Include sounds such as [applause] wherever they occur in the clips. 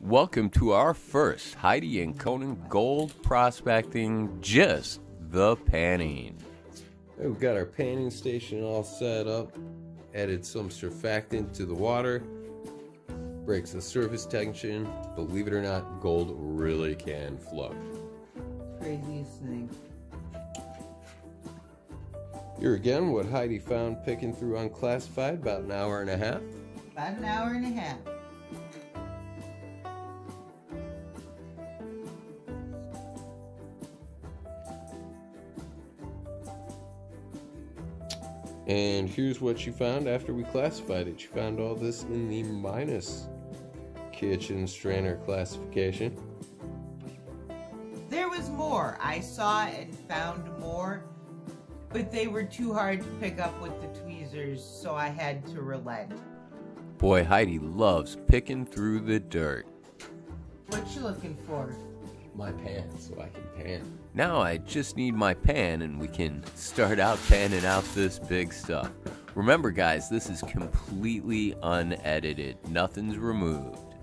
Welcome to our first Heidi and Conan gold prospecting, just the panning. We've got our panning station all set up, added some surfactant to the water, breaks the surface tension. Believe it or not, gold really can float. Craziest thing. Here again, what Heidi found picking through unclassified about an hour and a half. About an hour and a half. And here's what she found after we classified it. She found all this in the minus kitchen strainer classification. There was more. I saw and found more, but they were too hard to pick up with the tweezers, so I had to relent. Boy, Heidi loves picking through the dirt. What you looking for? My pan, so I can pan. Now I just need my pan and we can start out panning out this big stuff. Remember, guys, this is completely unedited, nothing's removed.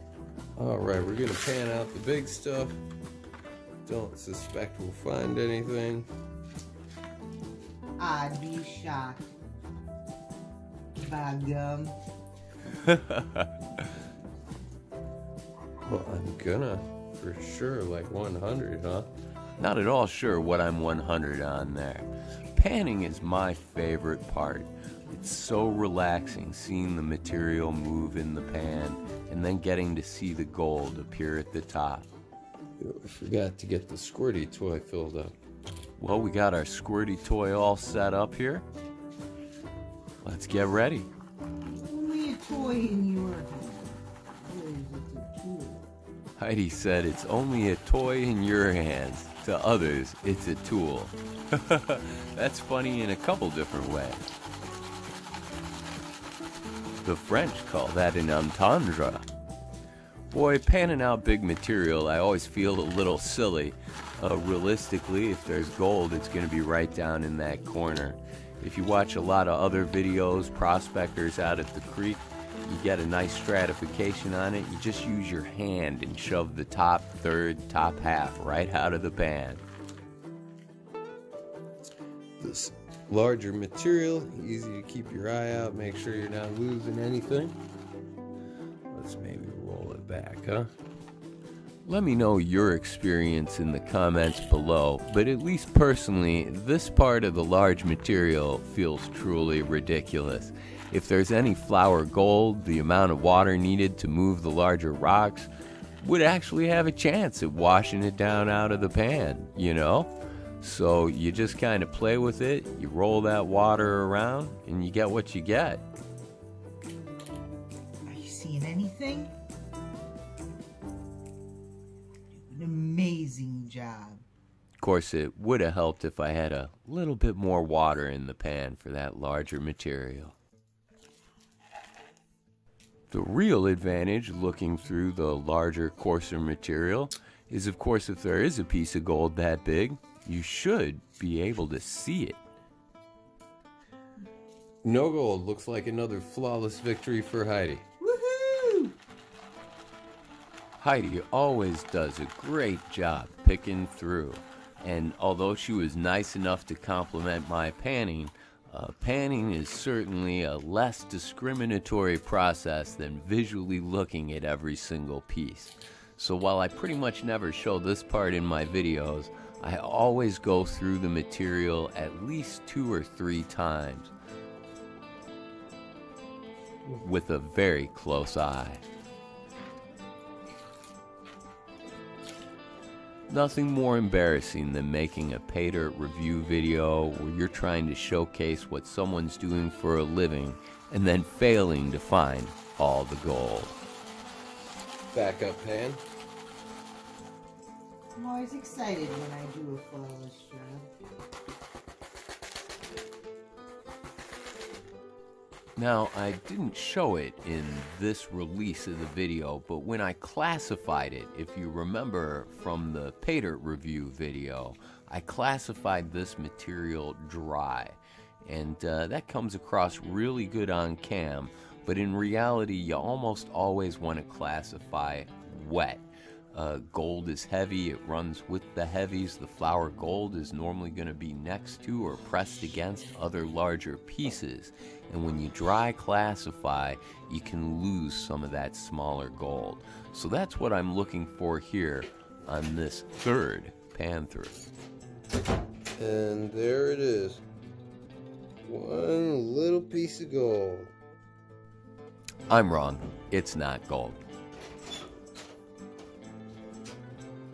All right, we're gonna pan out the big stuff. Don't suspect we'll find anything. I'd be shocked. By gum. [laughs] Well, I'm gonna, for sure, like 100, huh? Not at all sure what I'm 100 on there. Panning is my favorite part. It's so relaxing seeing the material move in the pan and then getting to see the gold appear at the top. I forgot to get the squirty toy filled up. Well, we got our squirty toy all set up here. Let's get ready. Only a toy in your Heidi said it's only a toy in your hands. To others, it's a tool. [laughs] That's funny in a couple different ways. The French call that an entendre. Boy, panning out big material, I always feel a little silly. Uh, realistically, if there's gold, it's going to be right down in that corner. If you watch a lot of other videos, prospectors out at the creek, you get a nice stratification on it. You just use your hand and shove the top third, top half right out of the pan. This larger material, easy to keep your eye out, make sure you're not losing anything. Let's maybe roll it back, huh? Let me know your experience in the comments below, but at least personally, this part of the large material feels truly ridiculous. If there's any flour gold, the amount of water needed to move the larger rocks would actually have a chance at washing it down out of the pan, you know? So you just kind of play with it, you roll that water around, and you get what you get. Are you seeing anything? An amazing job. Of course, it would have helped if I had a little bit more water in the pan for that larger material. The real advantage looking through the larger, coarser material is, of course, if there is a piece of gold that big, you should be able to see it. No gold looks like another flawless victory for Heidi. Woohoo! Heidi always does a great job picking through, and although she was nice enough to compliment my panning, uh, panning is certainly a less discriminatory process than visually looking at every single piece. So while I pretty much never show this part in my videos, I always go through the material at least two or three times with a very close eye. Nothing more embarrassing than making a pay dirt review video where you're trying to showcase what someone's doing for a living and then failing to find all the gold. Backup pan. I'm always excited when I do a flawless job. Now, I didn't show it in this release of the video, but when I classified it, if you remember from the dirt review video, I classified this material dry. And uh, that comes across really good on cam, but in reality, you almost always want to classify wet. Uh, gold is heavy, it runs with the heavies. The flour gold is normally going to be next to or pressed against other larger pieces. And when you dry classify, you can lose some of that smaller gold. So that's what I'm looking for here on this third pan through. And there it is. One little piece of gold. I'm wrong. It's not gold.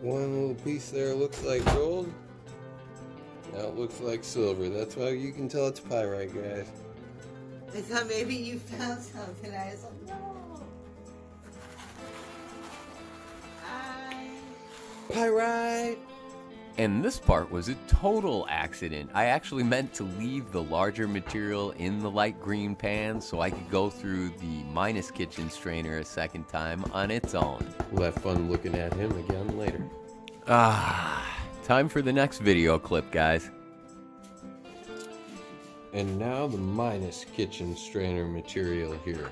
One little piece there looks like gold. Now it looks like silver. That's why you can tell it's pyrite, guys. I thought maybe you found something. I was like, no. I... Pyrite! And this part was a total accident. I actually meant to leave the larger material in the light green pan so I could go through the minus kitchen strainer a second time on its own. We'll have fun looking at him again later. Ah, time for the next video clip, guys. And now the minus kitchen strainer material here.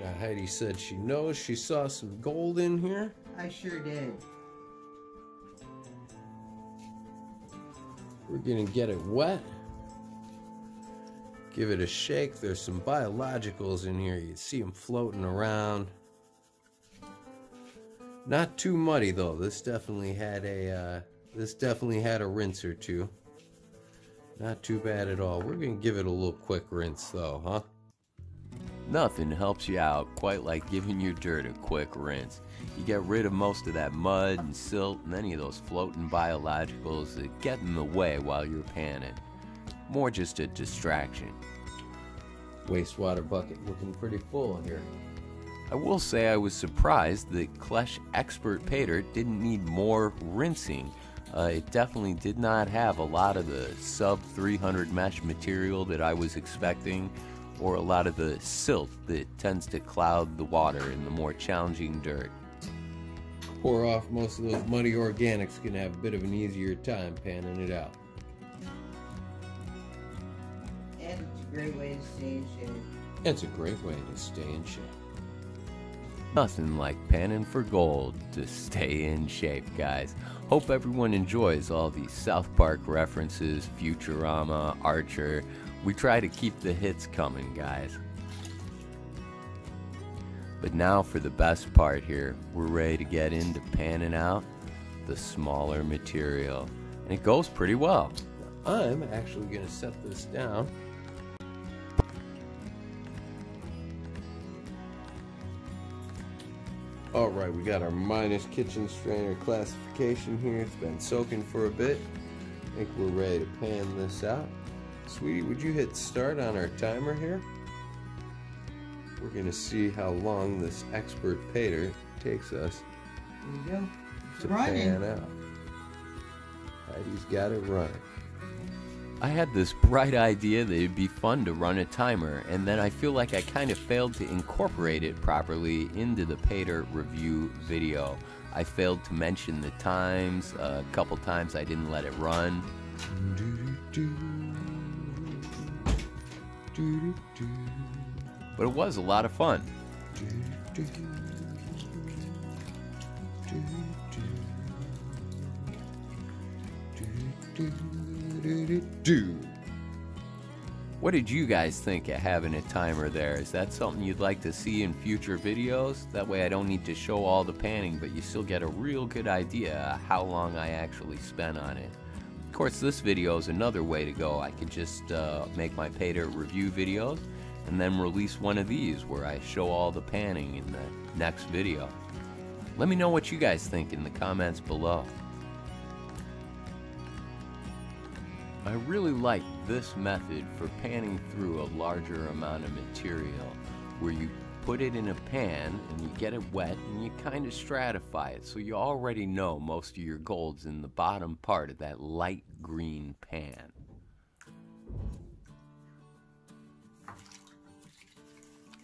Now Heidi said she knows she saw some gold in here. I sure did. We're gonna get it wet. Give it a shake. There's some biologicals in here. You see them floating around. Not too muddy though. This definitely had a uh, this definitely had a rinse or two. Not too bad at all. We're gonna give it a little quick rinse though, huh? Nothing helps you out quite like giving your dirt a quick rinse. You get rid of most of that mud and silt and any of those floating biologicals that get in the way while you're panning. More just a distraction. Wastewater bucket looking pretty full here. I will say I was surprised that Klesh Expert Paydirt didn't need more rinsing. Uh, it definitely did not have a lot of the sub 300 mesh material that I was expecting, or a lot of the silt that tends to cloud the water in the more challenging dirt. Pour off most of those muddy organics, gonna have a bit of an easier time panning it out. And it's a great way to stay in shape. It's a great way to stay in shape. Nothing like panning for gold to stay in shape, guys. Hope everyone enjoys all these South Park references, Futurama, Archer. We try to keep the hits coming, guys. But now for the best part here. We're ready to get into panning out the smaller material. And it goes pretty well. I'm actually going to set this down. All right, we got our minus kitchen strainer classification here. It's been soaking for a bit. I think we're ready to pan this out. Sweetie, would you hit start on our timer here? We're gonna see how long this expert paydirt takes us There you go. to running. pan out. Heidi's got it running. I had this bright idea that it'd be fun to run a timer, and then I feel like I kind of failed to incorporate it properly into the Paydirt review video. I failed to mention the times, a couple times I didn't let it run. But it was a lot of fun. What did you guys think of having a timer there? Is that something you'd like to see in future videos? That way I don't need to show all the panning, but you still get a real good idea how long I actually spent on it. Of course, this video is another way to go. I could just uh, make my Paydirt review videos and then release one of these where I show all the panning in the next video. Let me know what you guys think in the comments below. I really like this method for panning through a larger amount of material where you put it in a pan and you get it wet and you kind of stratify it so you already know most of your gold's in the bottom part of that light green pan.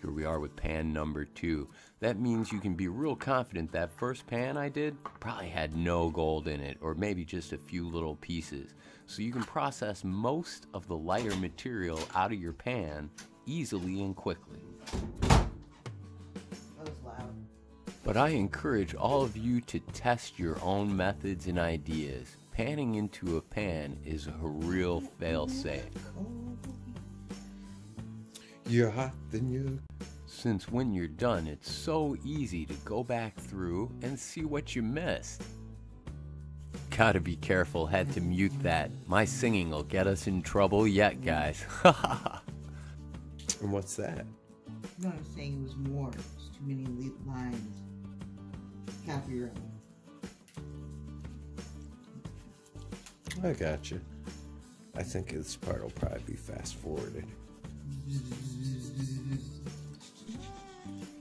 Here we are with pan number two. That means you can be real confident that first pan I did probably had no gold in it, or maybe just a few little pieces. So you can process most of the lighter material out of your pan easily and quickly. That was loud. But I encourage all of you to test your own methods and ideas. Panning into a pan is a real fail-safe. You're hot, then you. Since when you're done, it's so easy to go back through and see what you missed. Gotta be careful, had to mute that. My singing will get us in trouble yet, guys. [laughs] And what's that? No, I'm saying it was more. It's too many lines. Copyright. I got you. I think this part will probably be fast forwarded.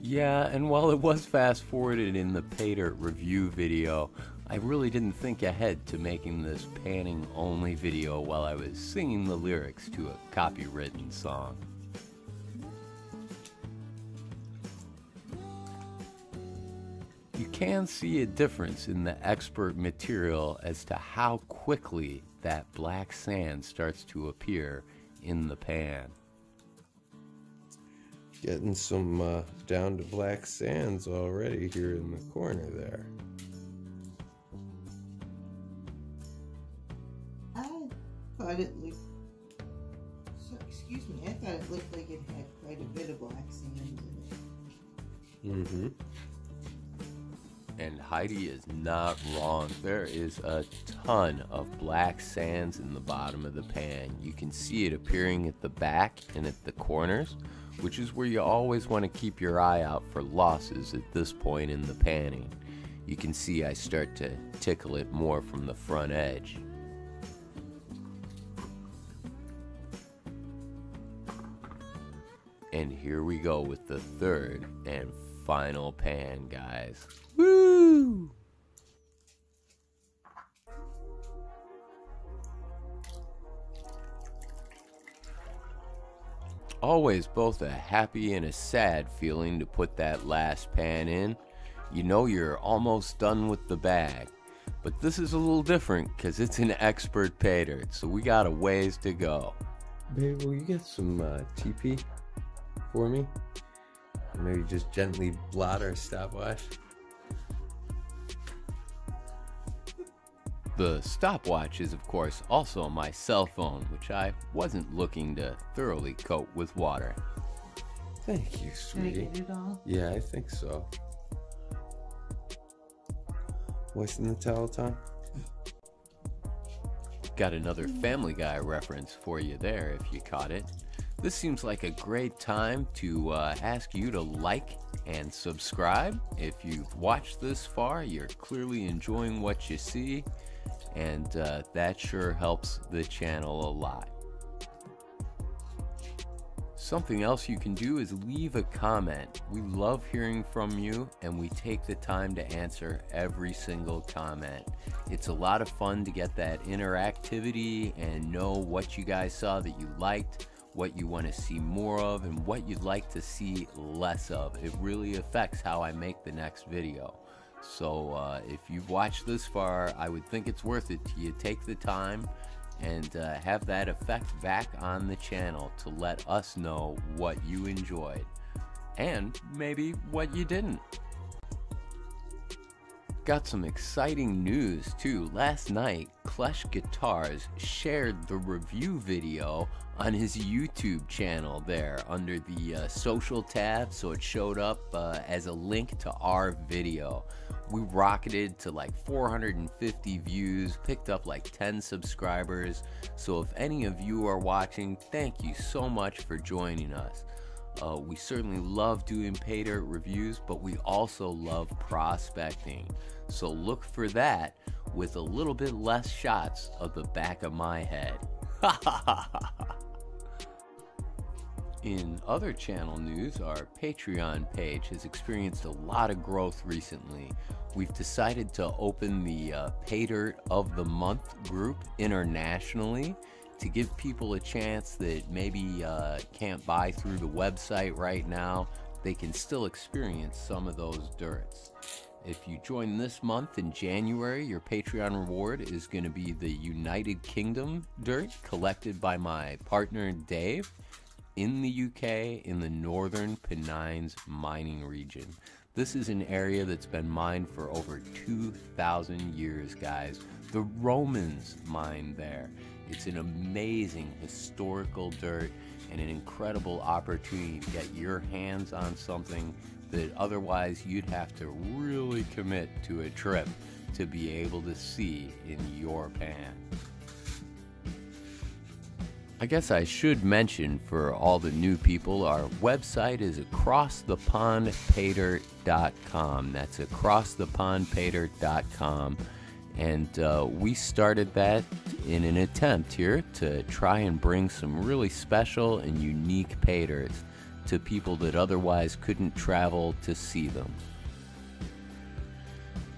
Yeah, and while it was fast forwarded in the Paydirt review video, I really didn't think ahead to making this panning only video while I was singing the lyrics to a copywritten song. You can see a difference in the expert material as to how quickly that black sand starts to appear in the pan. Getting some uh, down to black sands already here in the corner there. Thought it looked. So, excuse me. I thought it looked like it had quite a bit of black sand in it. Mm-hmm. And Heidi is not wrong. There is a ton of black sands in the bottom of the pan. You can see it appearing at the back and at the corners, which is where you always want to keep your eye out for losses at this point in the panning. You can see I start to tickle it more from the front edge. And here we go with the third and final pan, guys. Woo! Always both a happy and a sad feeling to put that last pan in. You know you're almost done with the bag. But this is a little different because it's an expert pay dirt, so we got a ways to go. Babe, will you get some uh, TP for me? Maybe just gently blot our stopwatch. The stopwatch is, of course, also my cell phone, which I wasn't looking to thoroughly coat with water. Thank you, Did I sweetie. get it all? Yeah, I think so. Moisten the towel, Tom? Got another Family Guy reference for you there if you caught it. This seems like a great time to uh, ask you to like and subscribe. If you've watched this far, you're clearly enjoying what you see, and uh, that sure helps the channel a lot. Something else you can do is leave a comment. We love hearing from you and we take the time to answer every single comment. It's a lot of fun to get that interactivity and know what you guys saw that you liked, what you want to see more of, and what you'd like to see less of. It really affects how I make the next video. So uh, if you've watched this far, I would think it's worth it to you take the time and uh, have that effect back on the channel to let us know what you enjoyed and maybe what you didn't. Got some exciting news too. Last night, Klesh Guitars shared the review video on his YouTube channel there under the uh, social tab, so it showed up uh, as a link to our video. We rocketed to like 450 views, picked up like 10 subscribers. So if any of you are watching, thank you so much for joining us. Uh, we certainly love doing pay dirt reviews, but we also love prospecting. So look for that with a little bit less shots of the back of my head. [laughs] In other channel news, our Patreon page has experienced a lot of growth recently. We've decided to open the uh, Pay Dirt of the Month group internationally to give people a chance that maybe uh, can't buy through the website right now. They can still experience some of those dirts. If you join this month in January, your Patreon reward is going to be the United Kingdom dirt collected by my partner Dave in the UK in the northern Pennines mining region. This is an area that's been mined for over 2,000 years, guys. The Romans mined there. It's an amazing historical dirt and an incredible opportunity to get your hands on something that otherwise you'd have to really commit to a trip to be able to see in your pan. I guess I should mention for all the new people, our website is acrossthepondpaydirt.com. That's acrossthepondpaydirt.com. And uh, we started that in an attempt here to try and bring some really special and unique paydirts to people that otherwise couldn't travel to see them.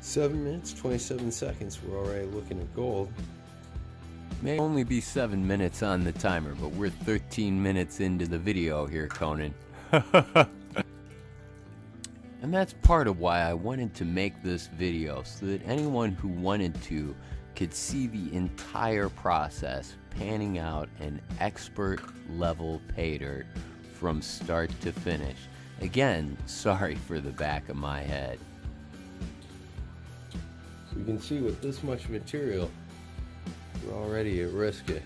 Seven minutes, 27 seconds. We're already looking at gold. May only be 7 minutes on the timer, but we're 13 minutes into the video here, Conan. [laughs] and that's part of why I wanted to make this video, so that anyone who wanted to could see the entire process panning out an expert level pay dirt from start to finish. Again, sorry for the back of my head. So you can see with this much material, we're already at risk of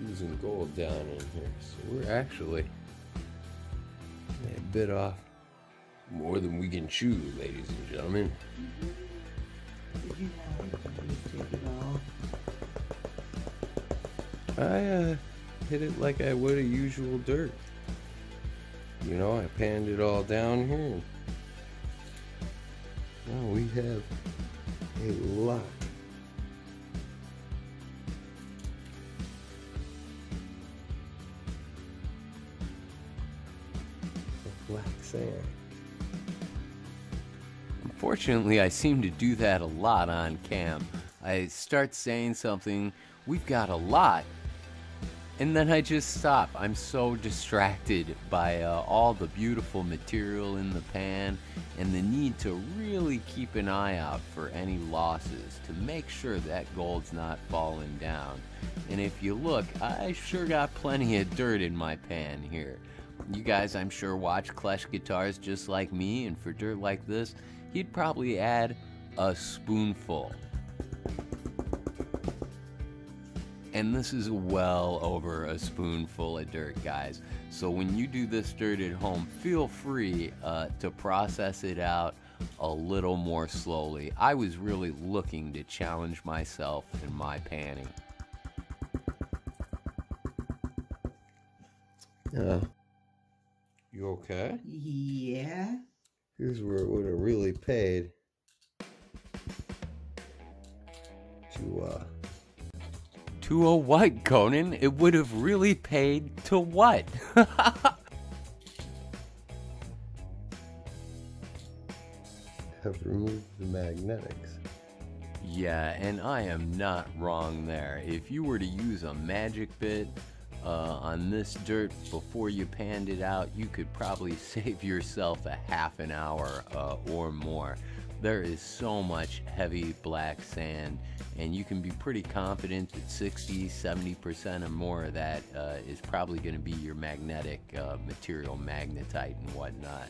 losing gold down in here. So we're actually a bit off more than we can chew, ladies and gentlemen. Did you know take it all? I uh, hit it like I would a usual dirt. You know, I panned it all down here. Now we have a lot sand. Unfortunately, I seem to do that a lot on cam. I start saying something, we've got a lot, and then I just stop. I'm so distracted by uh, all the beautiful material in the pan and the need to really keep an eye out for any losses to make sure that gold's not falling down. And if you look, I sure got plenty of dirt in my pan here. You guys, I'm sure, watch Klesh guitars just like me, and for dirt like this, he'd probably add a spoonful. And this is well over a spoonful of dirt, guys. So when you do this dirt at home, feel free uh, to process it out a little more slowly. I was really looking to challenge myself in my panning. Uh, you okay? Yeah. Here's where it would have really paid to uh, To a what, Conan? It would have really paid to what? [laughs] have removed the magnetics. Yeah, and I am not wrong there. If you were to use a magic bit uh, on this dirt before you panned it out, you could probably [laughs] save yourself a half an hour uh, or more. There is so much heavy black sand, and you can be pretty confident that 60 70% or more of that uh, is probably going to be your magnetic uh, material, magnetite, and whatnot.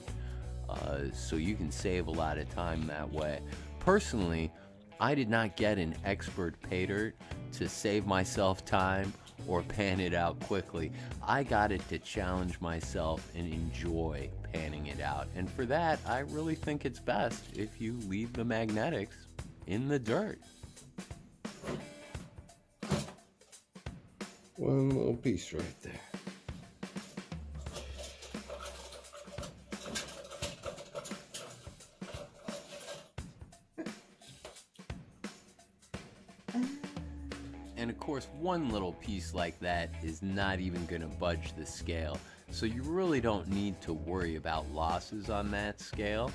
Uh, so you can save a lot of time that way. Personally, I did not get an expert pay dirt to save myself time or [laughs] pan it out quickly. I got it to challenge myself and enjoy panning it out. And for that, I really think it's best if you leave the magnetics in the dirt. One little piece right there. And of course, one little piece like that is not even going to budge the scale. So you really don't need to worry about losses on that scale.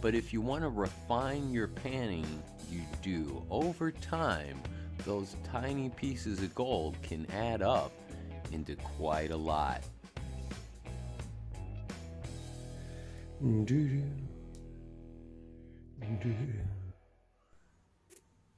But if you want to refine your panning, you do. Over time, those tiny pieces of gold can add up into quite a lot. Doo-doo. Doo-doo.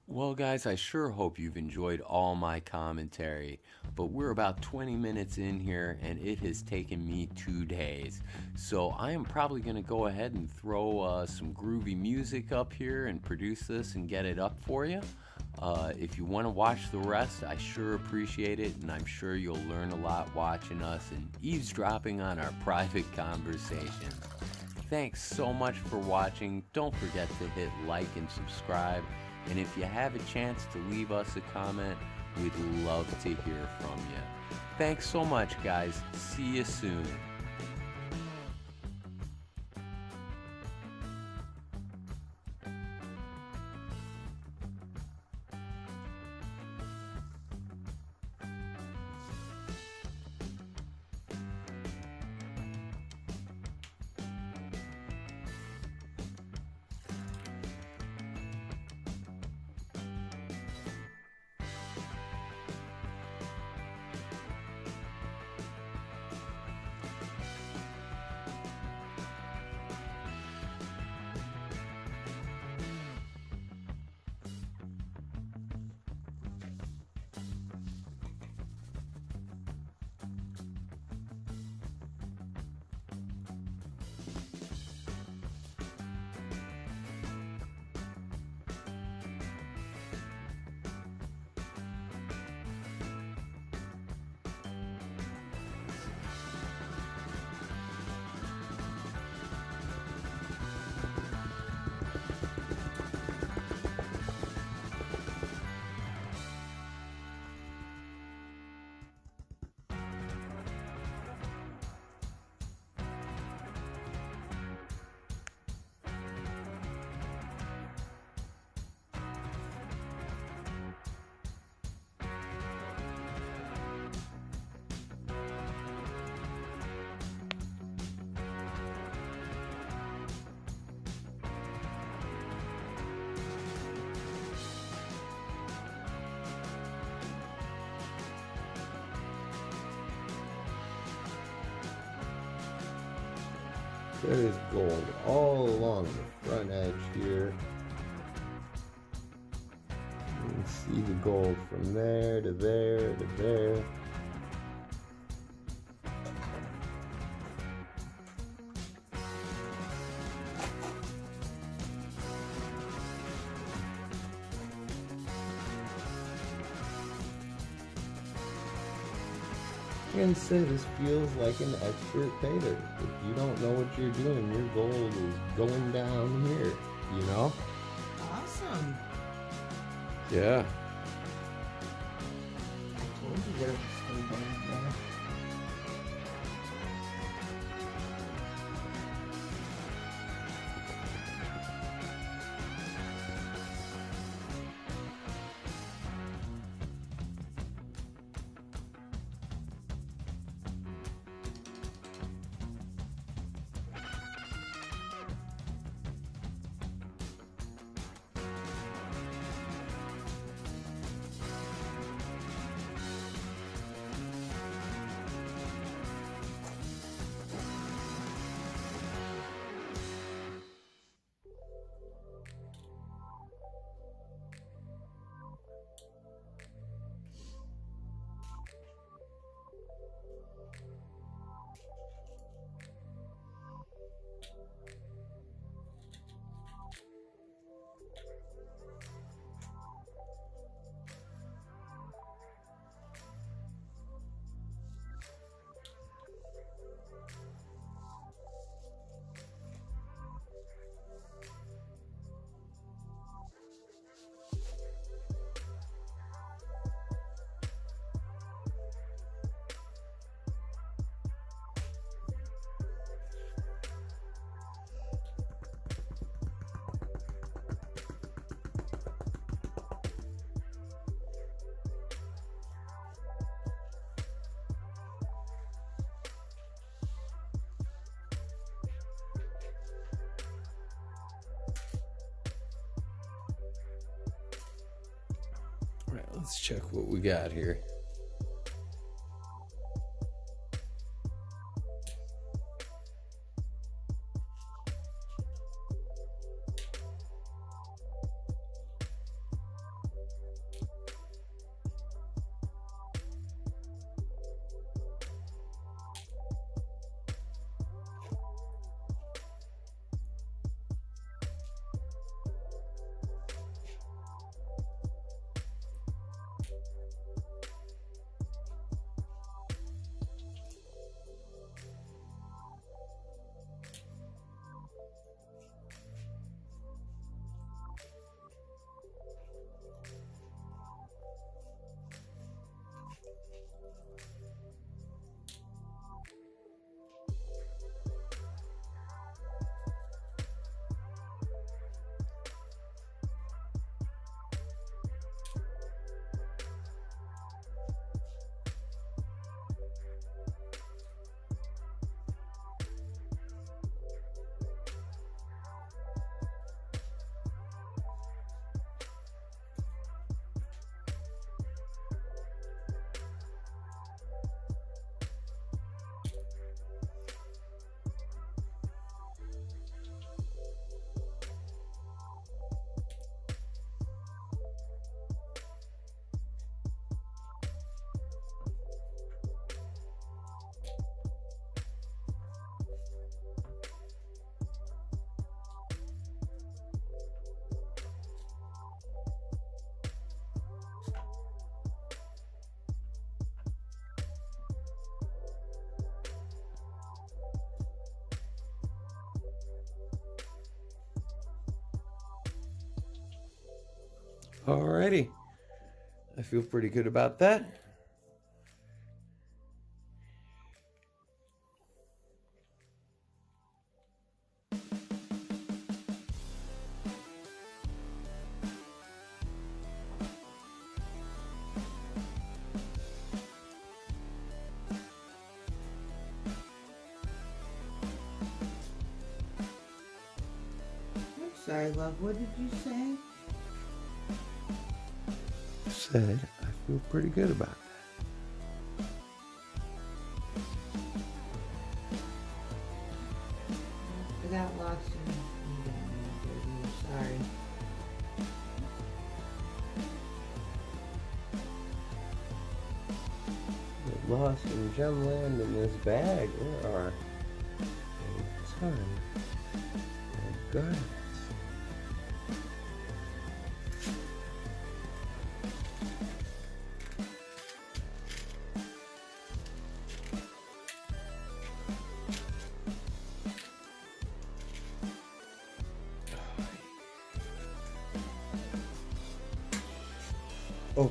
Well, guys, I sure hope you've enjoyed all my commentary, but we're about 20 minutes in here and it has taken me two days. So I am probably going to go ahead and throw uh, some groovy music up here and produce this and get it up for you. Uh, if you want to watch the rest, I sure appreciate it, and I'm sure you'll learn a lot watching us and eavesdropping on our [laughs] private conversation. Thanks so much for watching. Don't forget to hit like and subscribe. And if you have a chance to leave us a comment, we'd love to hear from you. Thanks so much, guys. See you soon. Gold all along the front edge here. You can see the gold from there to there to there. And say this feels like an expert painter. If you don't know what you're doing, your gold is going down here, you know? Awesome. Yeah. I told you there was some down let's check what we got here. Feel pretty good about that. Sorry, love. What did you say? Said I feel pretty good about that. I got lost in the I'm sorry. Get lost in gemland in this bag. There are a ton of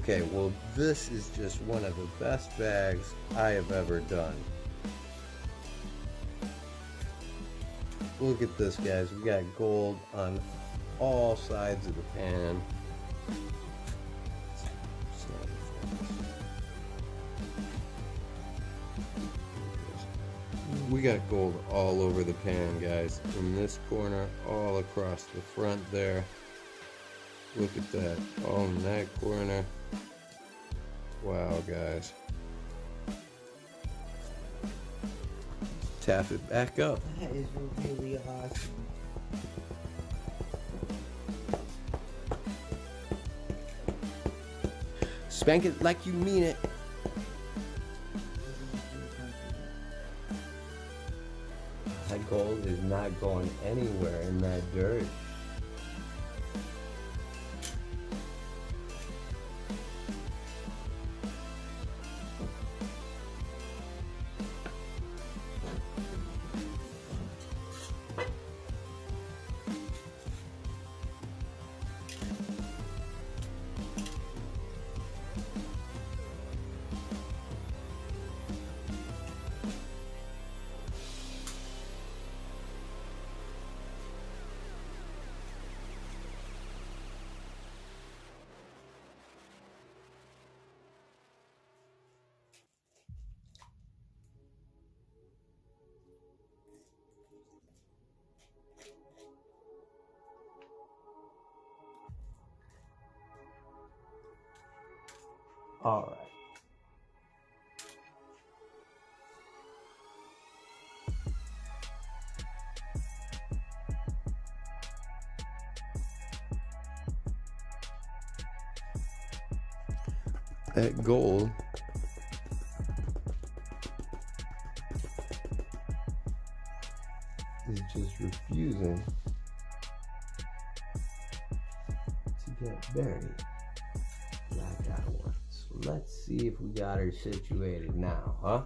Okay, well, this is just one of the best bags I have ever done. Look at this, guys. We got gold on all sides of the pan. We got gold all over the pan, guys. In this corner, all across the front there. Look at that. All in that corner. Wow, guys. Tap it back up. That is really awesome. Spank it like you mean it. That gold is not going anywhere in that dirt. All right. That gold situated now, huh?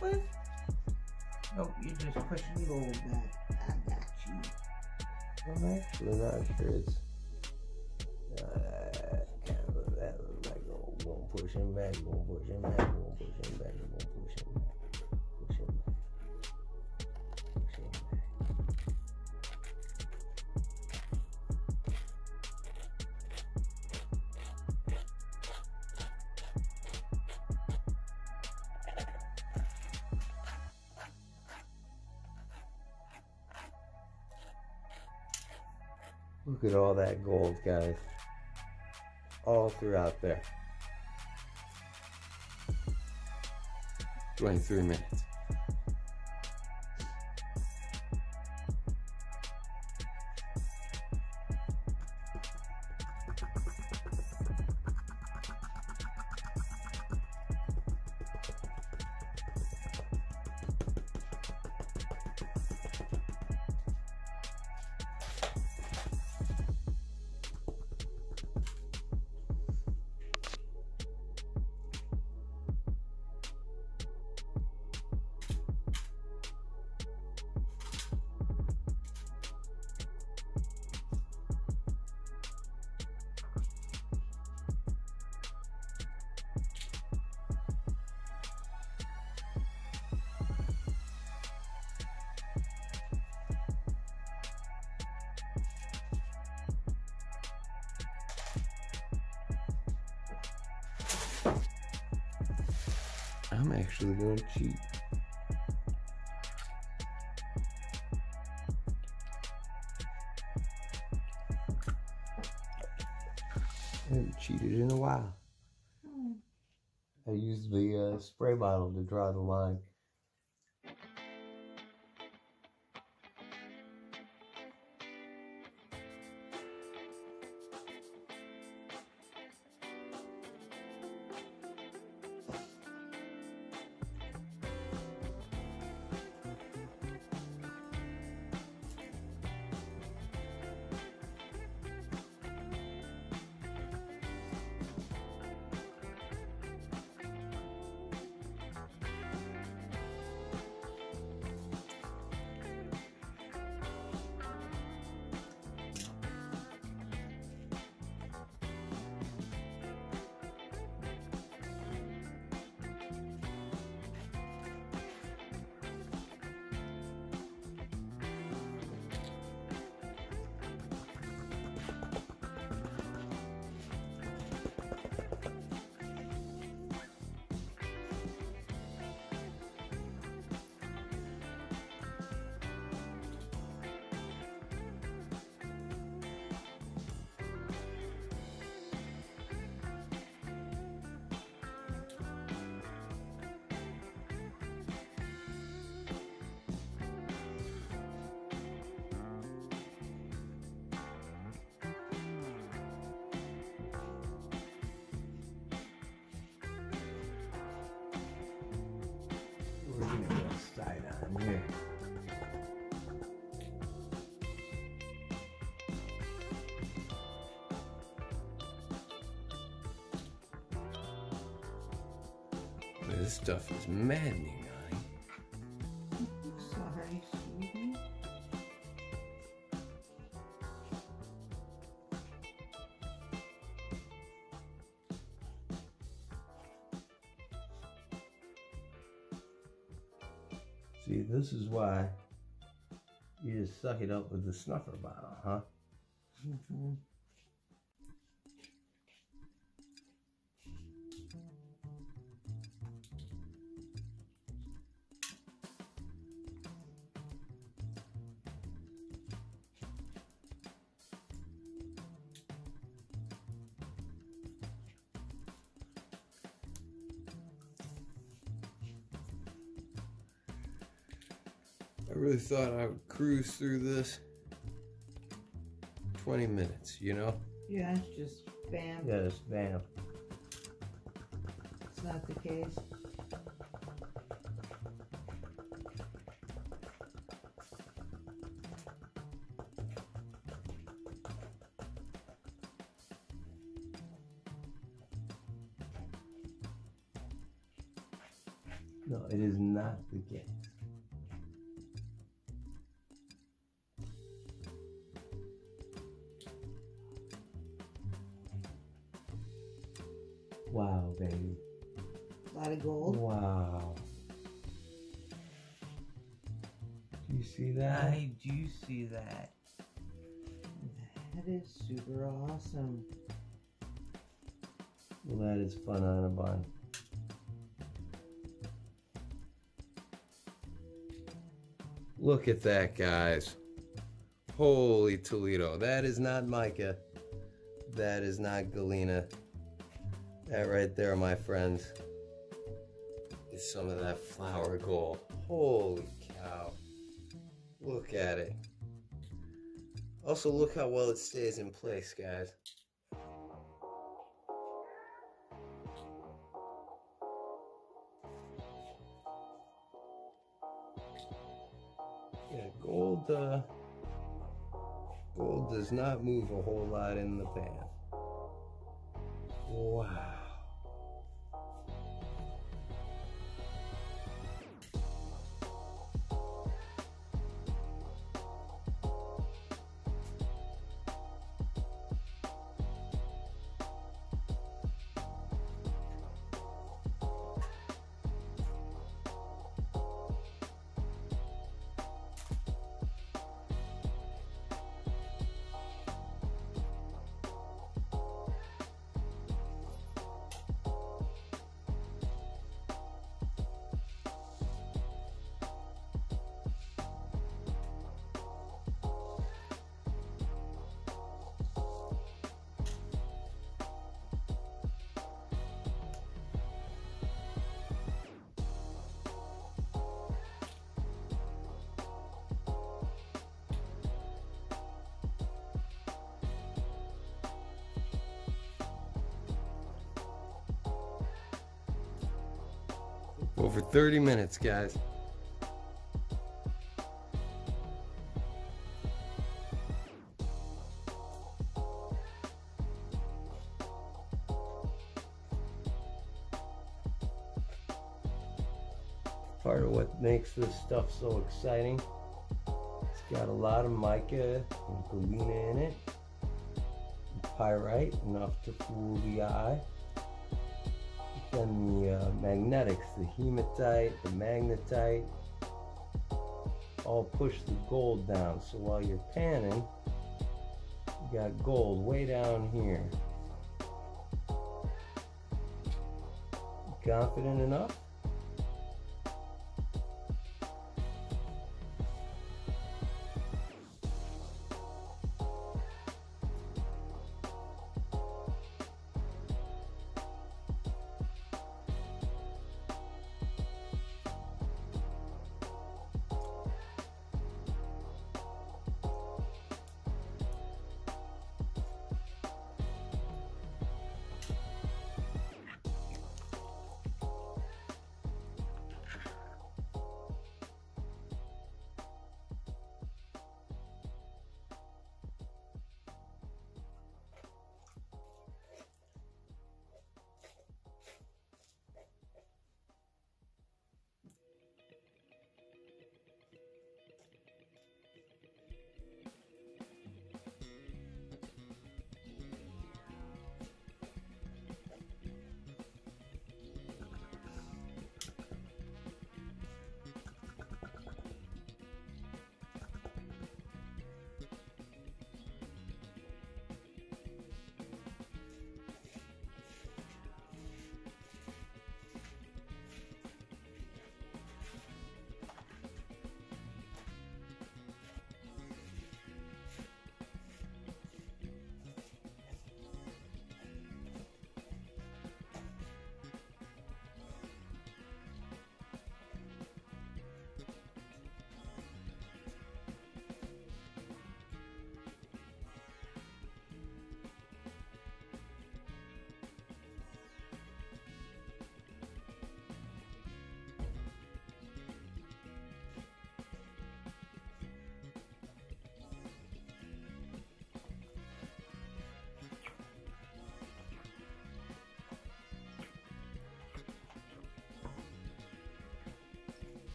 Help with? Nope, you're just pushing gold back. I got you. I'm actually not sure it's. Look at all that gold, guys. All throughout there. 23 minutes. To draw the line. This stuff is maddening, this is why you just suck it up with the snuffer bottle, huh? Thought I would cruise through this 20 minutes, you know? Yeah, it's just bam. Yes, bam. It's not the case. No, it is not the case. That? I do see that. That is super awesome. Well, that is fun on a bun. Look at that, guys. Holy Toledo. That is not mica. That is not galena. That right there, my friends, is some of that flour gold. Holy. Look at it. Also, look how well it stays in place, guys. Yeah, gold, uh, gold does not move a whole lot in the pan. Wow. Over 30 minutes, guys. Part of what makes this stuff so exciting. It's got a lot of mica and galena in it. Pyrite, enough to fool the eye. Then the uh, magnetics, the hematite, the magnetite, all push the gold down. So while you're panning, you got gold way down here. Confident enough?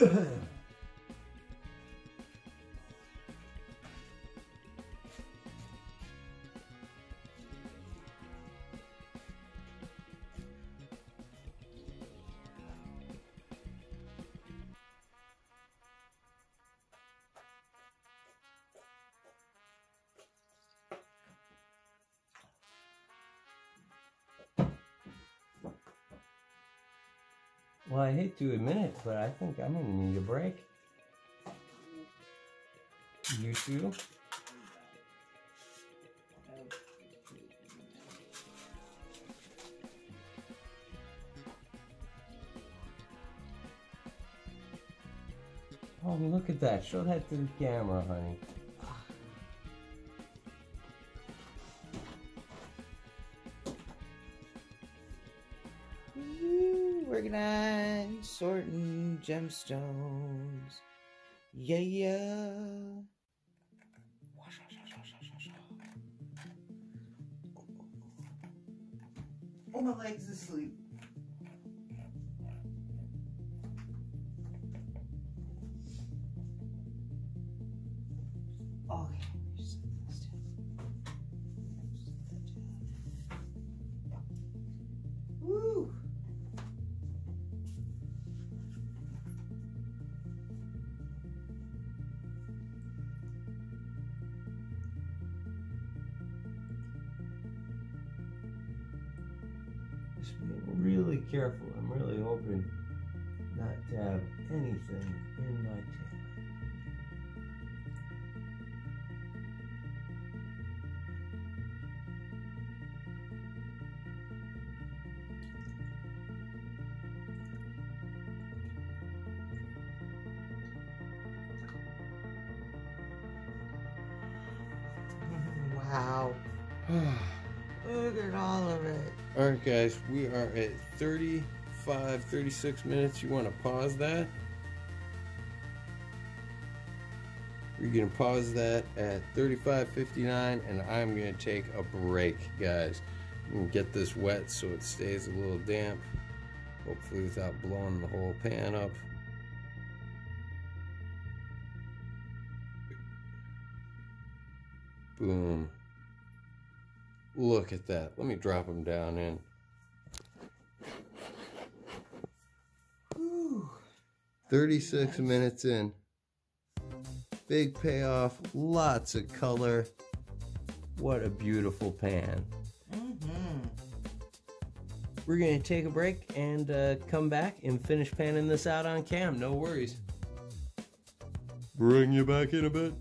Well, [coughs] I hate to admit it, but I think I'm gonna need a break. You too? Oh, look at that. Show that to the camera, honey. Gemstones. Yeah, yeah. Oh, my leg's asleep. Being really careful. I'm really hoping not to have anything in my tail. Guys, we are at 35, 36 minutes. You want to pause that? We're going to pause that at 35.59 and I'm going to take a break, guys. I'm get this wet so it stays a little damp, hopefully without blowing the whole pan up. Boom. Look at that. Let me drop them down in. 36 minutes in. Big payoff, lots of color. What a beautiful pan. Mm-hmm. We're going to take a break and uh, come back and finish panning this out on cam. No worries. Bring you back in a bit.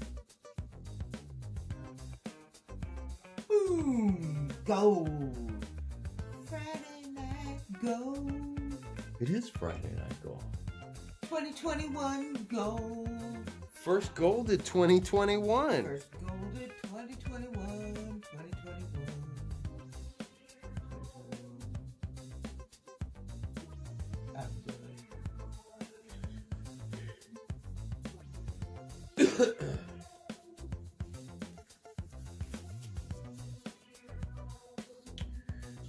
Boom. Gold. Friday night gold. It is Friday night gold. 2021 gold. First gold of 2021. First gold of 2021. 2021. 2021. I'm good.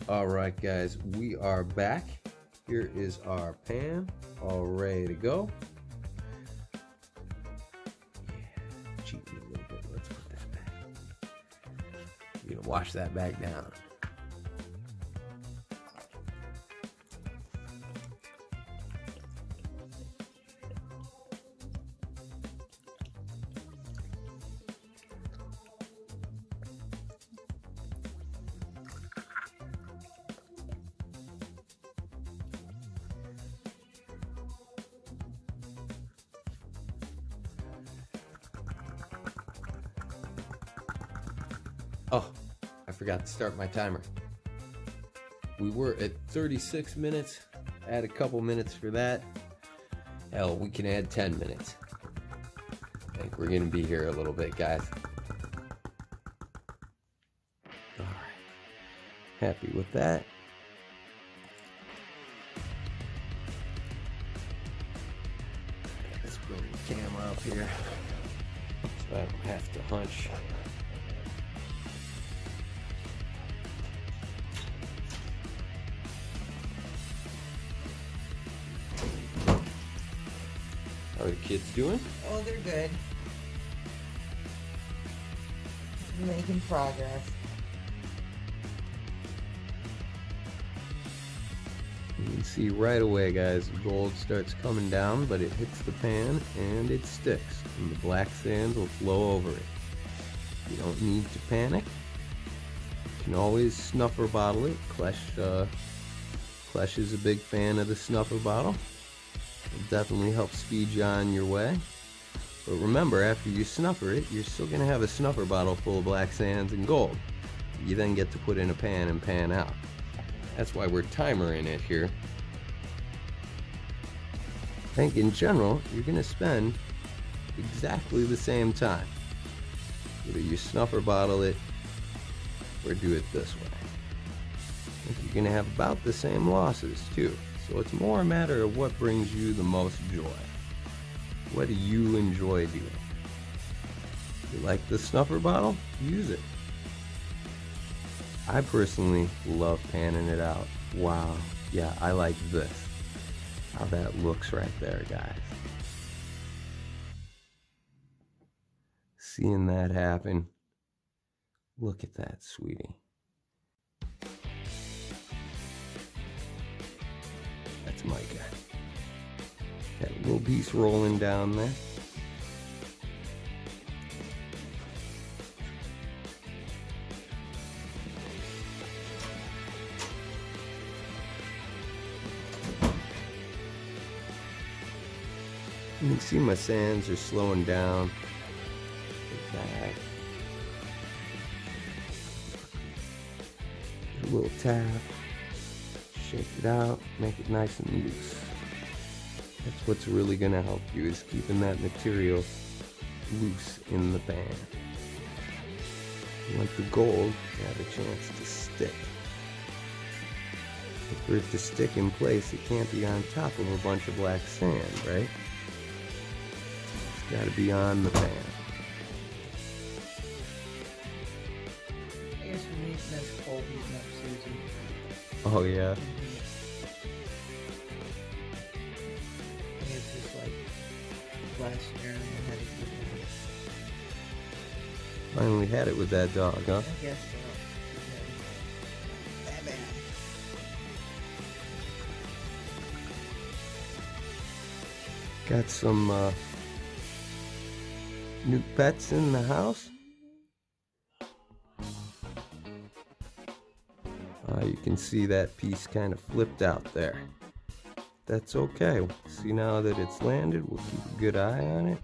All right, guys, we are back. Here is our pan, all ready to go. Yeah, cheating a little bit. Let's put that back. Gonna wash that back down. Start my timer. We were at 36 minutes. Add a couple minutes for that. Hell, we can add 10 minutes. I think we're gonna be here a little bit, guys. All right. Happy with that. Doing? Oh, they're good. Making progress. You can see right away, guys, gold starts coming down, but it hits the pan and it sticks, and the black sand will flow over it. You don't need to panic. You can always snuffer bottle it. Klesh, uh, Klesh is a big fan of the snuffer bottle. Definitely help speed you on your way. But remember, after you snuffer it, you're still going to have a snuffer bottle full of black sands and gold. You then get to put in a pan and pan out. That's why we're timering it here. I think in general, you're going to spend exactly the same time. Either you snuffer bottle it or do it this way. I think you're going to have about the same losses too. So it's more a matter of what brings you the most joy. What do you enjoy doing? You like the snuffer bottle? Use it. I personally love panning it out. Wow. Yeah, I like this. How that looks right there, guys. Seeing that happen. Look at that, sweetie. A little piece rolling down there. You can see my sands are slowing down. A little tap. Shake it out. Make it nice and loose. That's what's really gonna help you is keeping that material loose in the pan. You want the gold to have a chance to stick. For it to stick in place, it can't be on top of a bunch of black sand, right? It's got to be on the pan. I guess we need to cold beating up Susie. Oh yeah. Finally had it with that dog, huh? I guess so. Got some uh, new pets in the house. Uh, you can see that piece kind of flipped out there. That's okay. See now that it's landed, we'll keep a good eye on it.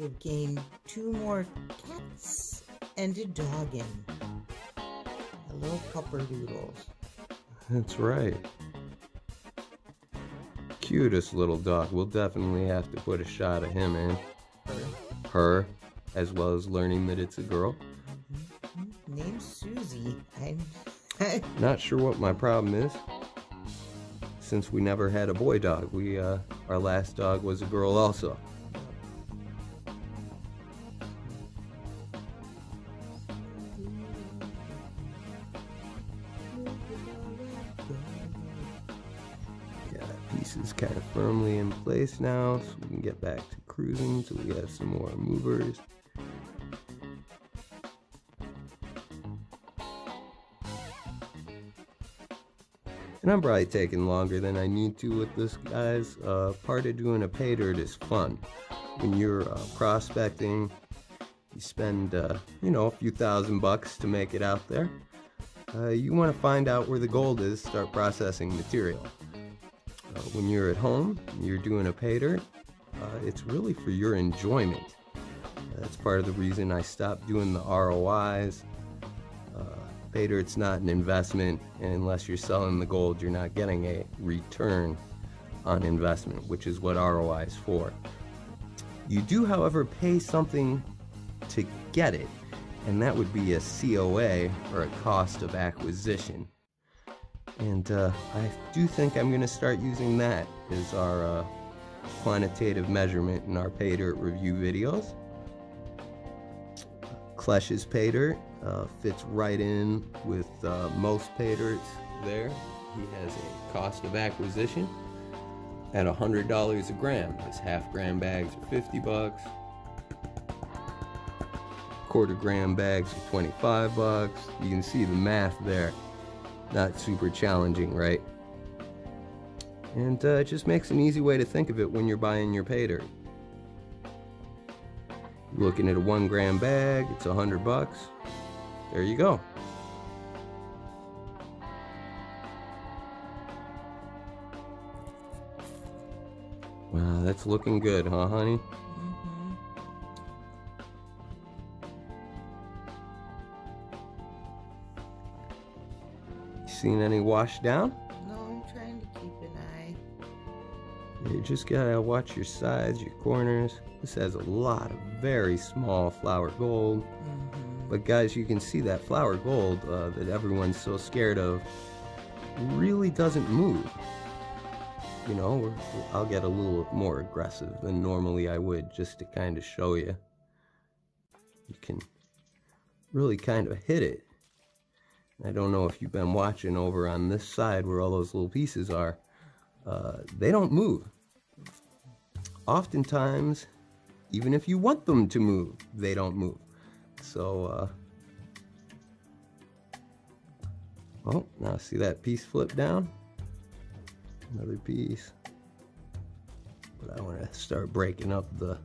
We have gained two more cats and a dogkin. A little cupperdoodles. That's right. Cutest little dog. We'll definitely have to put a shot of him in. Her, as well as learning that it's a girl. Name's Susie. I'm. [laughs] Not sure what my problem is. Since we never had a boy dog, we uh, our last dog was a girl also. Place now, so we can get back to cruising so we have some more movers. And I'm probably taking longer than I need to with this, guys. Uh, part of doing a pay dirt is fun. When you're uh, prospecting, you spend, uh, you know, a few thousand bucks to make it out there. Uh, you want to find out where the gold is, start processing material. Uh, when you're at home, you're doing a dirt, uh, it's really for your enjoyment. That's part of the reason I stopped doing the ROIs. Uh, pay dirt's not an investment, and unless you're selling the gold, you're not getting a return on investment, which is what ROI is for. You do, however, pay something to get it, and that would be a COA or a cost of acquisition. And uh, I do think I'm going to start using that as our uh, quantitative measurement in our pay dirt review videos. Klesh's pay dirt uh, fits right in with uh, most pay dirts there. He has a cost of acquisition at $100 a gram. His half gram bags are 50 bucks. Quarter gram bags are 25 bucks. You can see the math there. Not super challenging, right? And uh, it just makes an easy way to think of it when you're buying your pay dirt. Looking at a one gram bag, it's a hundred bucks. There you go. Wow, that's looking good, huh, honey? Seen any wash down? No, I'm trying to keep an eye. You just gotta watch your sides, your corners. This has a lot of very small flour gold. Mhm. But guys, you can see that flour gold uh, that everyone's so scared of really doesn't move. You know, I'll get a little more aggressive than normally I would just to kind of show you. You can really kind of hit it. I don't know if you've been watching over on this side where all those little pieces are. Uh, they don't move. Oftentimes, even if you want them to move, they don't move. So, uh, oh, now see that piece flip down? Another piece. But I want to start breaking up the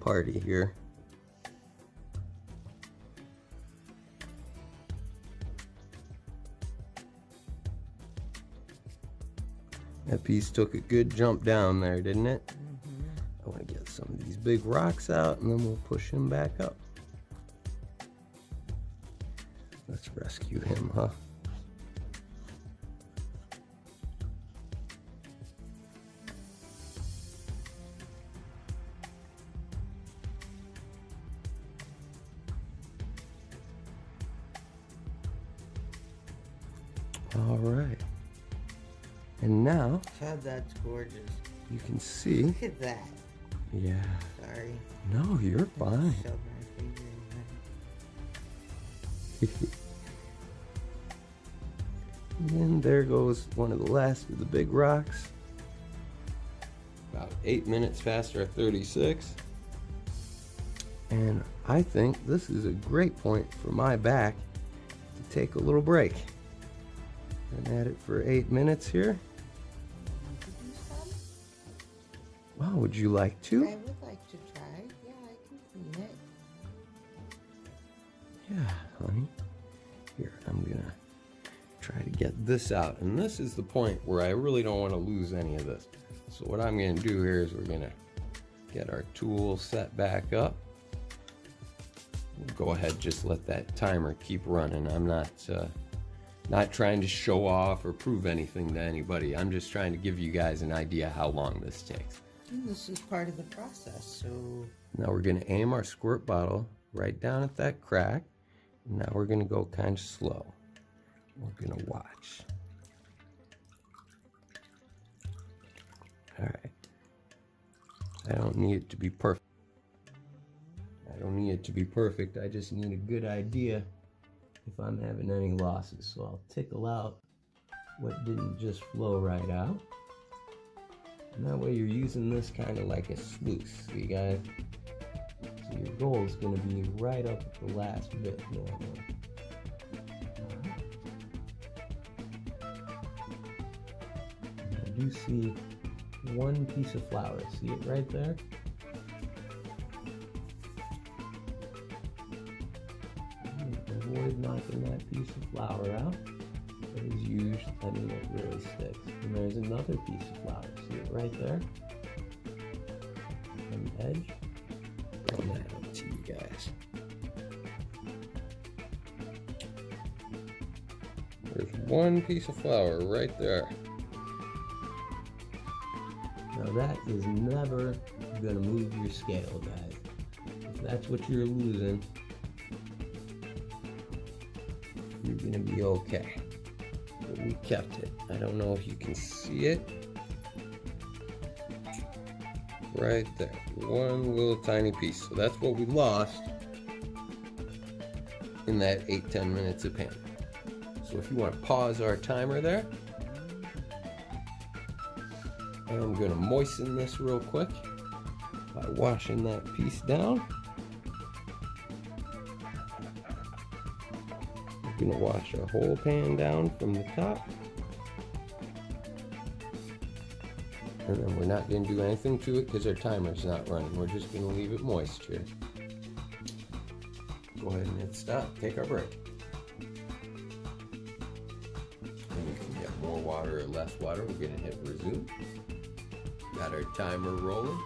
party here. That piece took a good jump down there, didn't it? Mm-hmm. I want to get some of these big rocks out and then we'll push him back up. Let's rescue him, huh? All right. And now God, that's gorgeous. you can see. Look at that. Yeah. Sorry. No, you're fine. [laughs] And there goes one of the last of the big rocks. About eight minutes faster at 36. And I think this is a great point for my back to take a little break. And at it for eight minutes here. Would you like to? I would like to try. Yeah, I can clean it. Yeah, honey. Here, I'm gonna try to get this out. And this is the point where I really don't want to lose any of this. So what I'm gonna do here is we're gonna get our tool set back up. We'll go ahead, just let that timer keep running. I'm not uh, not trying to show off or prove anything to anybody. I'm just trying to give you guys an idea how long this takes. And this is part of the process, so Now we're going to aim our squirt bottle right down at that crack. Now we're going to go kind of slow. We're going to watch. All right. I don't need it to be perfect. I don't need it to be perfect. I just need a good idea if I'm having any losses. So I'll tickle out what didn't just flow right out. And that way you're using this kind of like a sluice, You guys? So your goal is going to be right up at the last bit normally. I do see one piece of flour. See it right there? Avoid knocking that piece of flour out. It is used, I mean, it really sticks. And there's another piece of flour. See it right there? On the edge. Bring that up to you guys. There's one piece of flour right there. Now that is never gonna move your scale, guys. If that's what you're losing, you're gonna be okay. We kept it. I don't know if you can see it. Right there. One little tiny piece. So that's what we lost in that 8-10 minutes of pan. So if you want to pause our timer there, I'm going to moisten this real quick by washing that piece down. To wash our whole pan down from the top. And then we're not to do anything to it because our timer's not running. We're just to leave it moist here. Go ahead and hit stop. Take our break. And we can get more water or less water. We're to hit resume. Got our timer rolling.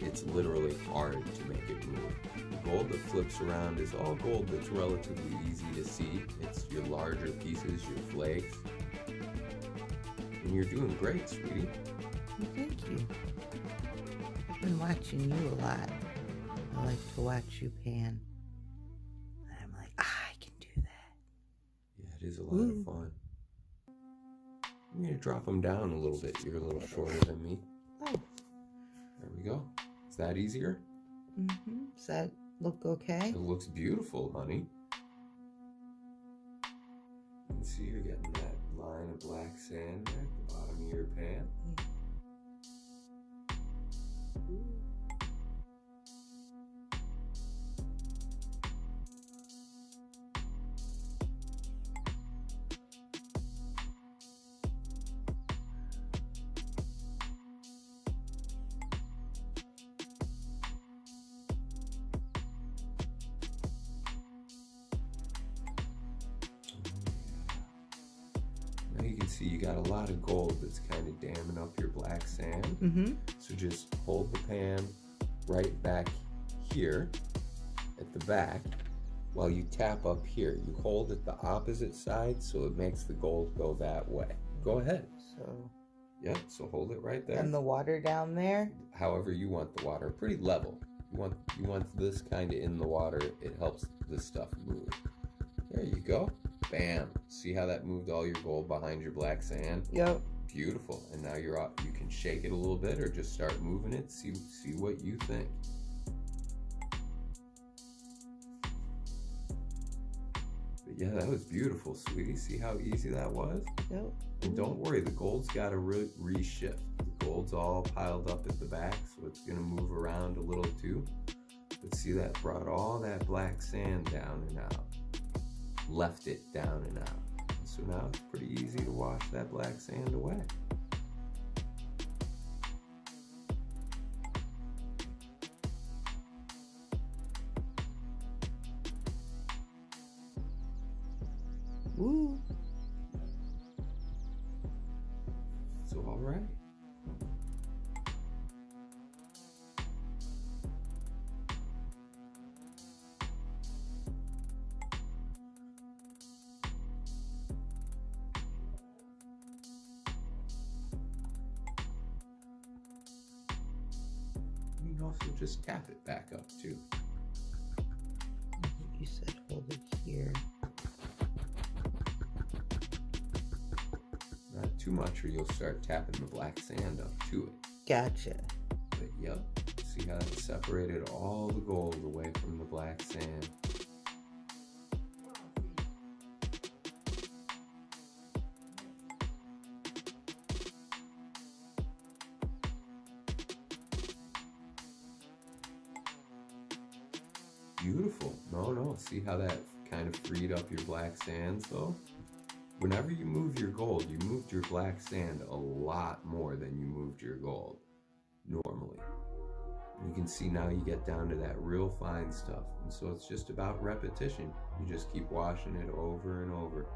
It's literally hard to make it move. The gold that flips around is all gold that's relatively easy to see. It's your larger pieces, your flakes. And you're doing great, sweetie. Well, thank you. I've been watching you a lot. I like to watch you pan. And I'm like, ah, I can do that. Yeah, it is a lot Ooh. of fun. I'm gonna drop them down a little bit. You're a little shorter than me. Oh, There we go. Is that easier? mm-hmm. Does that look okay? It looks beautiful, honey. You can see you're getting that line of black sand there at the bottom of your pan. See you got a lot of gold that's kind of damming up your black sand. Mm-hmm. So just hold the pan right back here at the back while you tap up here. You hold it the opposite side so it makes the gold go that way. Go ahead. So, Yep, so hold it right there. and the water down there. However you want the water, pretty level. You want you want this kind of in the water. It helps the stuff move. There you go. Bam. See how that moved all your gold behind your black sand? Yep. Beautiful. And now you're out, you can shake it a little bit or just start moving it. See see what you think. But yeah, that was beautiful, sweetie. See how easy that was? Yep. And don't worry, the gold's got to re- reshift. The gold's all piled up at the back, so it's going to move around a little too. But see, that brought all that black sand down and out. Left it down and out. So now it's pretty easy to wash that black sand away. Too. You said hold it here. Not too much, or you'll start tapping the black sand up to it. Gotcha. But yep, see how it separated all the gold away from the black sand. See how that kind of freed up your black sands though? Whenever you move your gold, you moved your black sand a lot more than you moved your gold normally. You can see now you get down to that real fine stuff. And so it's just about repetition. You just keep washing it over and over.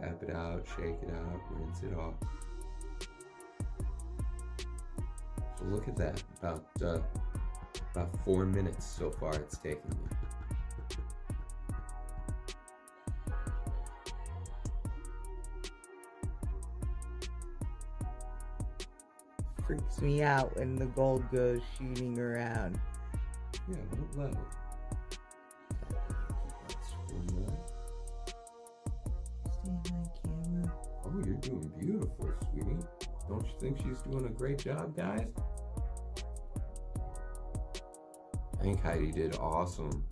Tap it out, shake it out, rinse it off. So look at that. About uh, about four minutes so far it's taken me. Freaks me out when the gold goes shooting around. Yeah, don't let it. Let's spin that. Stay on camera. Oh, you're doing beautiful, sweetie. Don't you think she's doing a great job, guys? I think Heidi did awesome.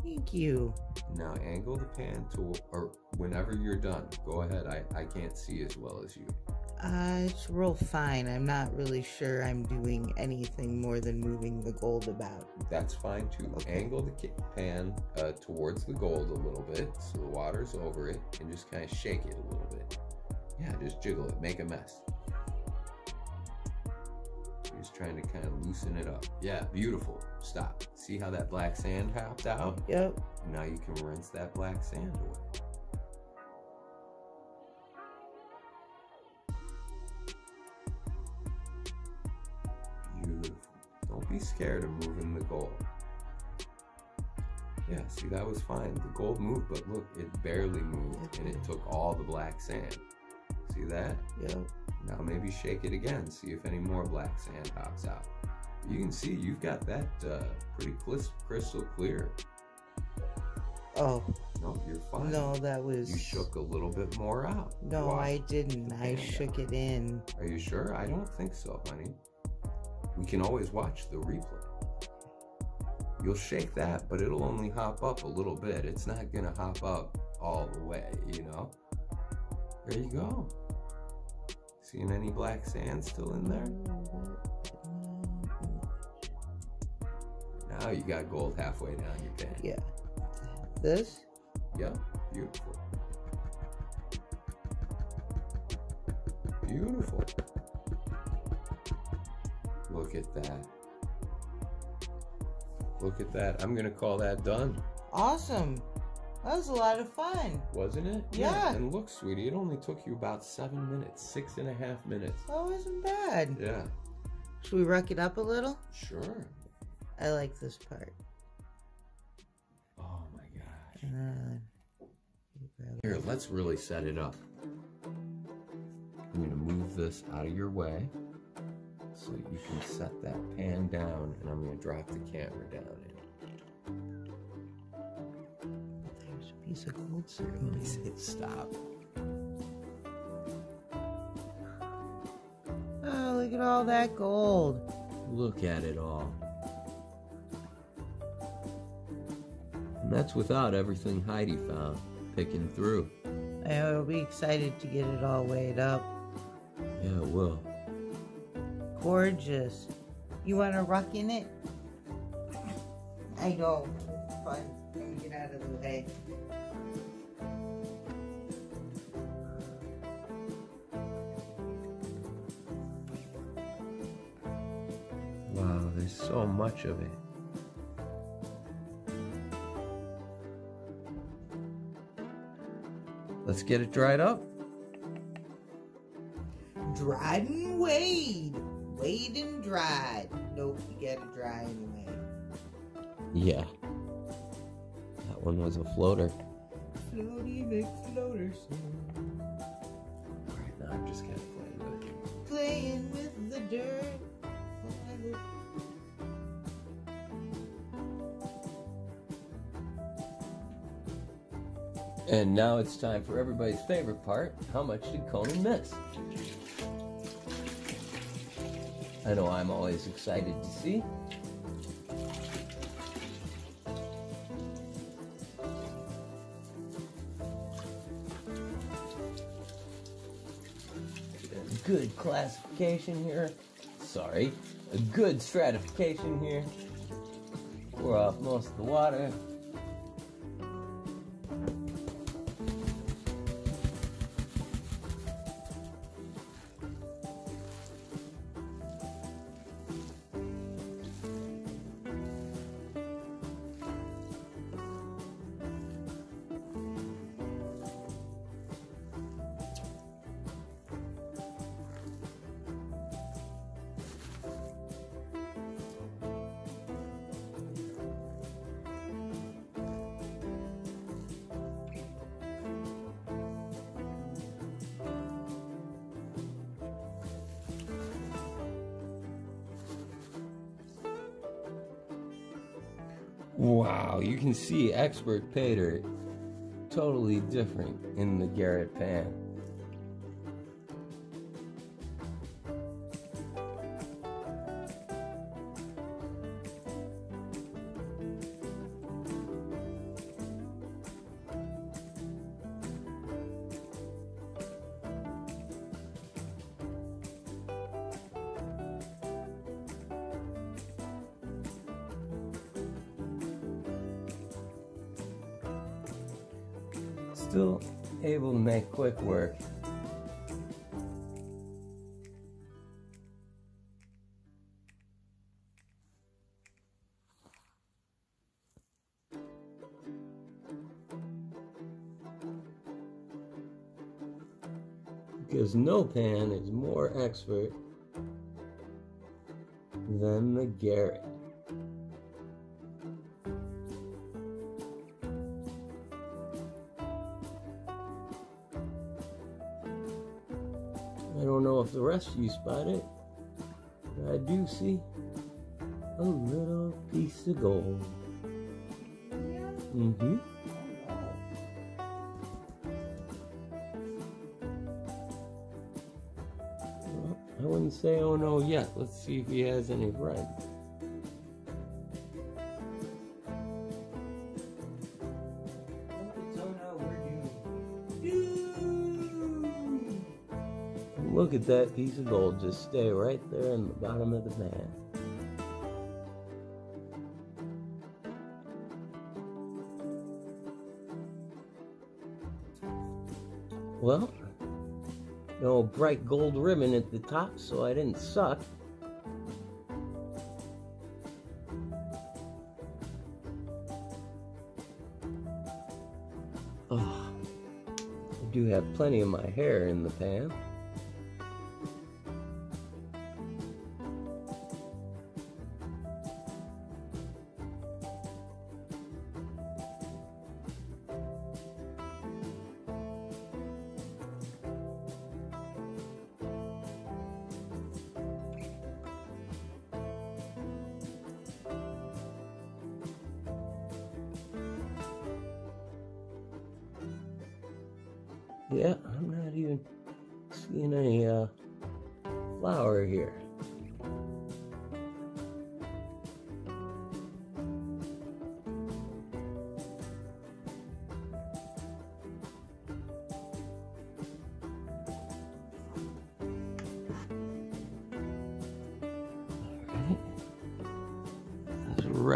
Thank you. Now angle the pan to, or whenever you're done, go ahead. I, I can't see as well as you. Uh, it's real fine. I'm not really sure I'm doing anything more than moving the gold about. That's fine too. Okay. Angle the pan uh, towards the gold a little bit so the water's over it and just kind of shake it a little bit. Yeah, just jiggle it, make a mess. Just trying to kind of loosen it up. Yeah, beautiful. Stop. See how that black sand hopped out? Yep. Now you can rinse that black sand away. Beautiful. Don't be scared of moving the gold. Yeah, see, that was fine. The gold moved, but look, it barely moved and it took all the black sand. See that? Yep. Now maybe shake it again, see if any more black sand hops out. You can see you've got that uh, pretty crystal clear. Oh, No, you're fine. no, that was. You shook a little bit more out. No. I didn't. I shook down. it in. Are you sure? I don't think so, honey. We can always watch the replay. You'll shake that, but it'll only hop up a little bit. It's not gonna hop up all the way, you know? There you go. Seeing any black sand still in there? Now you got gold halfway down your pan. Yeah. This? Yeah, beautiful. Beautiful. Look at that. Look at that. I'm going to call that done. Awesome. That was a lot of fun. Wasn't it? Yeah. And look, sweetie, it only took you about seven minutes, six and a half minutes. That wasn't bad. Yeah. Should we rock it up a little? Sure. I like this part. Oh my gosh. And then you grab Here, let's really set it up. I'm gonna move this out of your way so you can set that pan down and I'm gonna drop the camera down in. There's a gold circle. hit stop. Oh, look at all that gold. Look at it all. And that's without everything Heidi found, picking through. I'll be excited to get it all weighed up. Yeah, it will. Gorgeous. You want to rock in it? I know. It's fun. Get out of the way. So much of it. Let's get it dried up. Dried and weighed. Weighed and dried. Nope, you gotta dry anyway. Yeah. That one was a floater. Floaty song. Alright, now I'm just kind And now it's time for everybody's favorite part. How much did Conan miss? I know I'm always excited to see. Good classification here. Sorry, a good stratification here. Pour off most of the water. See expert Paydirt totally different in the Garrett pan. Still able to make quick work. Because no pan is more expert than the Garrett. The of you spot it, but I do see a little piece of gold. Mm-hmm. Well, I wouldn't say oh no yet. Let's see if he has any friends. Look at that piece of gold just stay right there in the bottom of the pan. Well, no bright gold ribbon at the top, so I didn't suck. Oh, I do have plenty of my hair in the pan.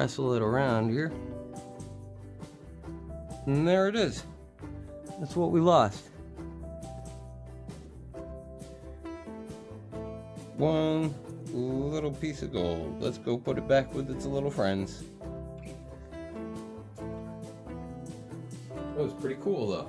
Wrestle it around here. And there it is. That's what we lost. One little piece of gold. Let's go put it back with its little friends. That was pretty cool though.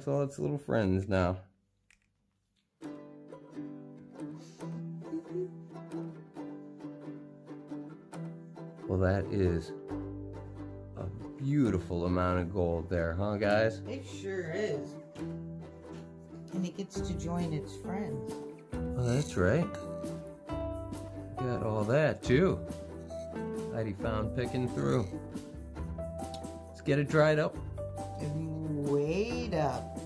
With all its little friends now. Well, that is a beautiful amount of gold there, huh, guys? It sure is. And it gets to join its friends. Oh, that's right. Got all that too. Heidi found picking through. Let's get it dried up. And wait up.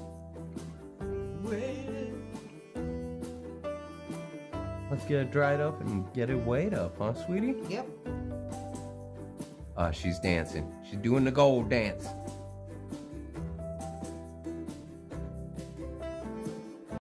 Let's get it dried up and get it weighed up, huh, sweetie? Yep. Ah, she's dancing. She's doing the gold dance.